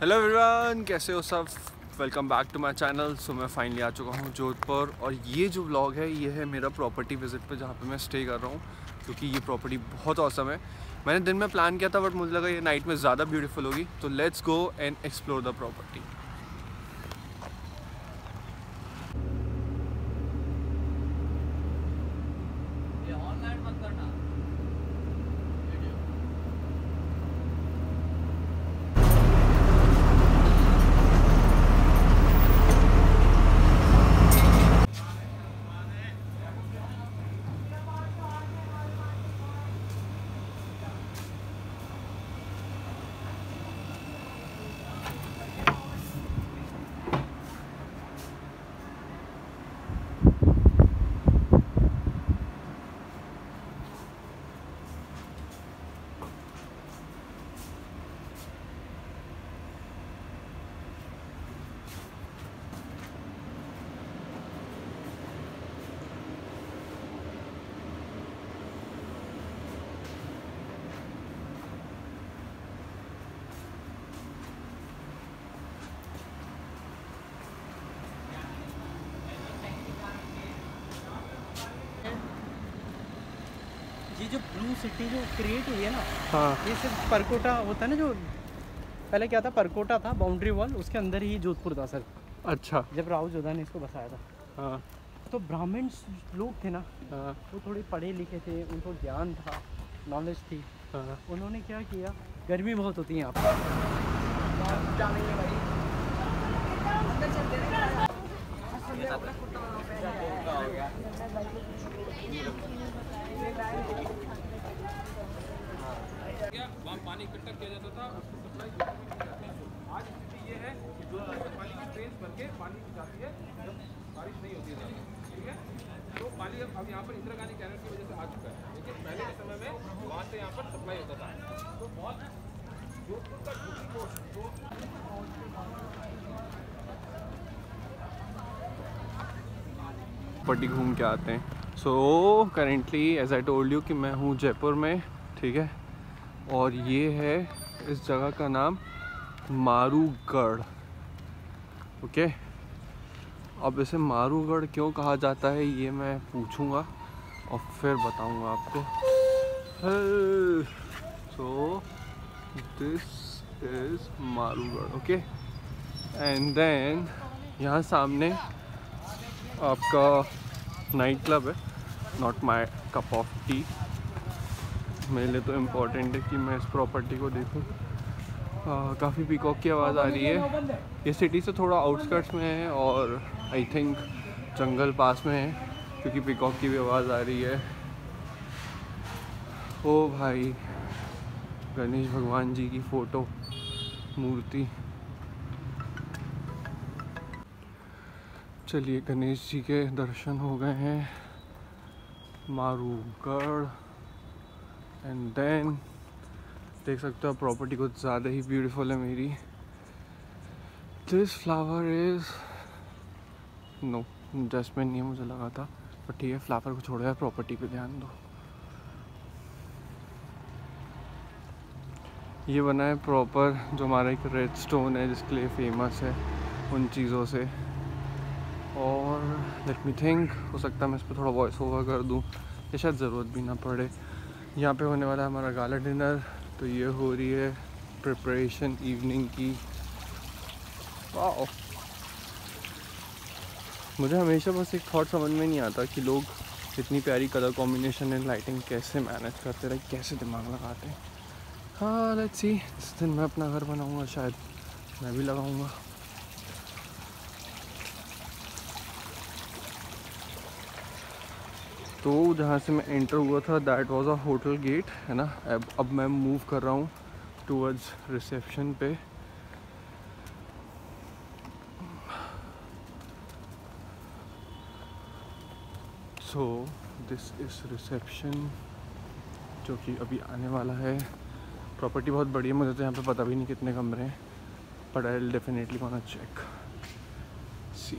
Hello everyone कैसे हो सब? Welcome back to my channel so मैं फाइनली आ चुका हूँ जोधपुर और ये जो ब्लॉग है, ये है मेरा प्रॉपर्टी विज़िट पे जहाँ पे मैं स्टे कर रहा हूँ, क्योंकि ये प्रॉपर्टी बहुत औसम है। मैंने दिन में प्लान किया था बट मुझे लगा ये नाइट में ज़्यादा ब्यूटीफुल होगी। तो let's go and explore the property ये जो ब्लू सिटी जो क्रिएट हुई है ना हाँ। ये सिर्फ़ परकोटा होता है ना जो पहले क्या था परकोटा था बाउंड्री वॉल उसके अंदर ही जोधपुर था सर। अच्छा। जब राहुल जोधा ने इसको बसाया था। हाँ। तो ब्राह्मण्स लोग थे ना हाँ। वो थोड़े पढ़े लिखे थे उनको ज्ञान था नॉलेज थी। हाँ। उन्होंने क्या किया गर्मी बहुत होती है यहाँ पर वहाँ पानी इकट्ठा किया जाता था सप्लाई आज स्थिति ये है कि की ट्रेन भर के पानी की जाती है, जब बारिश नहीं होती है ठीक है? तो पानी अब अब यहाँ पर इंदिरा गांधी कैनल की वजह से आ चुका है। लेकिन पहले के समय में वहाँ से यहाँ पर सप्लाई होता था। तो बहुत जोधपुर का ड्यूटी पोस्ट जो प्रॉपर्टी घूम के आते हैं। So currently as I told you कि मैं हूँ जयपुर में, ठीक है? और ये है इस जगह का नाम मारूगढ़। ओके? अब इसे मारूगढ़ क्यों कहा जाता है, ये मैं पूछूँगा और फिर बताऊँगा आपको। So this is Marugarh, okay? And then यहाँ सामने आपका नाइट क्लब है not my cup of tea मेरे लिए तो इम्पोर्टेंट है कि मैं इस प्रॉपर्टी को देखूँ। काफ़ी पीकॉक की आवाज़ आ रही है। ये सिटी से थोड़ा आउटस्कर्ट्स में है और आई थिंक जंगल पास में है, क्योंकि पीकॉक की भी आवाज़ आ रही है। ओ भाई, गणेश भगवान जी की फ़ोटो मूर्ति। चलिए गणेश जी के दर्शन हो गए हैं। मारूगढ़। एंड देन देख सकते हो प्रॉपर्टी कुछ ज़्यादा ही ब्यूटीफुल है मेरी। This flower is no jasmine नहीं मुझे लगा था। बट ठीक है फ्लावर को छोड़ो यार प्रॉपर्टी पे ध्यान दो। ये बना है प्रॉपर जो हमारा एक रेड स्टोन है, जिसके लिए फ़ेमस है उन चीज़ों से। और लेट मी थिंक हो सकता है मैं इस पर थोड़ा वॉइस ओवर कर दूँ। या शायद ज़रूरत भी ना पड़े। यहाँ पे होने वाला हमारा गाला डिनर तो ये हो रही है प्रिपरेशन इवनिंग की। मुझे हमेशा बस एक थॉट समझ में नहीं आता कि लोग इतनी प्यारी कलर कॉम्बिनेशन एंड लाइटिंग कैसे मैनेज करते रहे कैसे दिमाग लगाते हैं। हाँ लेट्स सी जिस दिन मैं अपना घर बनाऊँगा, शायद मैं भी लगाऊँगा। तो जहाँ से मैं एंटर हुआ था that was a hotel gate है ना? अब अब मैं मूव कर रहा हूँ टूवर्ड्स रिसेप्शन पे। सो दिस इज़ रिसेप्शन जो कि अभी आने वाला है। प्रॉपर्टी बहुत बड़ी है, मुझे तो यहाँ पे पता भी नहीं कितने कमरे हैं but I definitely want check see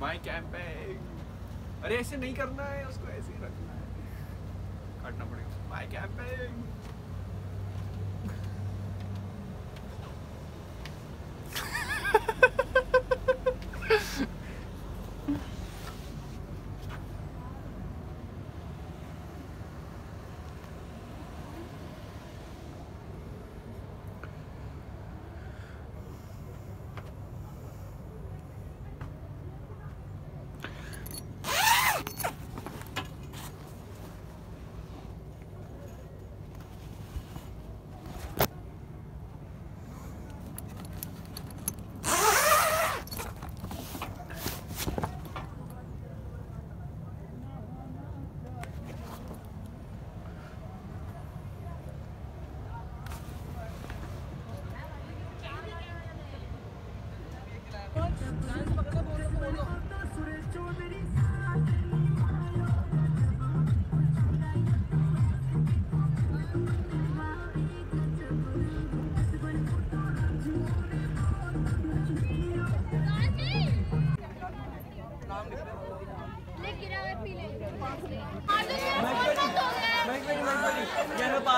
my camping अरे ऐसे नहीं करना है, उसको ऐसे ही रखना है। काटना पड़ेगा। माई कैंपिंग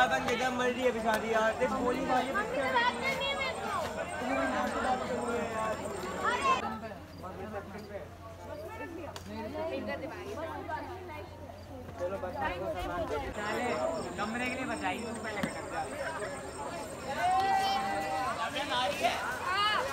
जैसे पागल जगह मर रही कमरे के लिए पहले